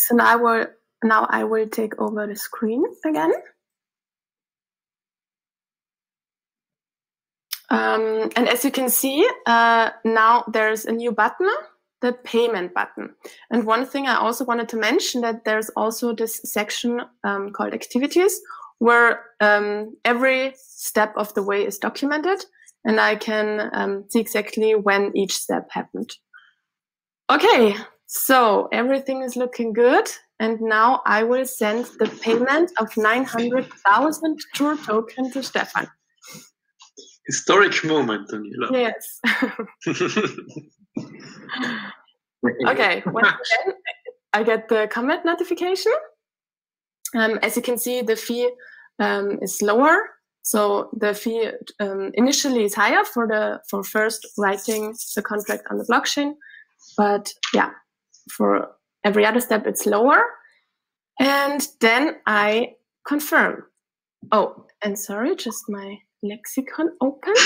so now I will now I will take over the screen again. Um, and as you can see, uh, now there's a new button, the payment button. And one thing I also wanted to mention that there's also this section um, called activities where um, every step of the way is documented and I can um, see exactly when each step happened. Okay, so everything is looking good. And now I will send the payment of 900,000 Jur token to Stefan. Historic moment, Daniela. Yes. okay, once again, I get the comment notification. Um, as you can see, the fee um, is lower. So the fee um, initially is higher for the for first writing the contract on the blockchain, but yeah, for every other step it's lower. And then I confirm. Oh, and sorry, just my lexicon open.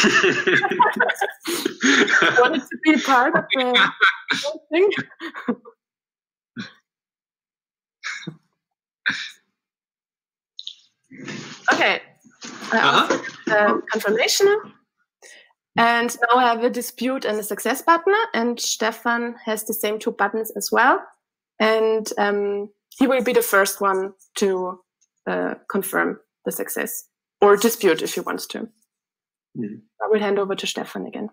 wanted to be part of the thing. okay. Uh, uh, confirmation. And now I have a dispute and a success button, and Stefan has the same two buttons as well. And um, he will be the first one to uh, confirm the success or dispute if he wants to. Mm. I will hand over to Stefan again.